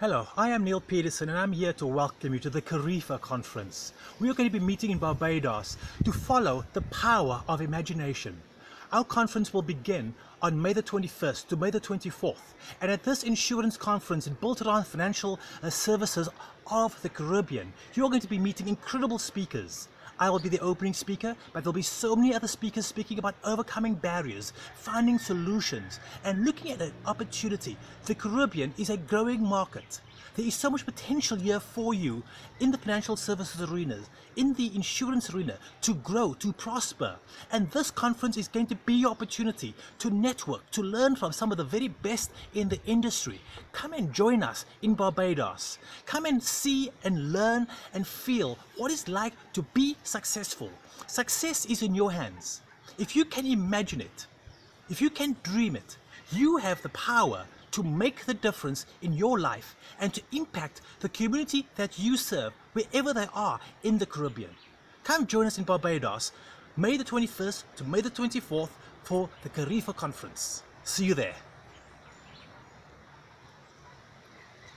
Hello, I am Neal Petersen and I'm here to welcome you to the CARAIFA conference. We are going to be meeting in Barbados to follow the power of imagination. Our conference will begin on May the 21st to May the 24th. And at this insurance conference built around financial uh, services of the Caribbean, you're going to be meeting incredible speakers. I will be the opening speaker, but there'll be so many other speakers speaking about overcoming barriers, finding solutions, and looking at an opportunity. The Caribbean is a growing market. There is so much potential here for you in the financial services arena, in the insurance arena, to grow, to prosper. And this conference is going to be your opportunity to network, to learn from some of the very best in the industry. Come and join us in Barbados. Come and see and learn and feel what it's like to be successful. Success is in your hands. If you can imagine it, if you can dream it, you have the power to make the difference in your life and to impact the community that you serve wherever they are in the Caribbean. Come join us in Barbados, May the 21st to May the 24th for the CARAIFA Conference. See you there.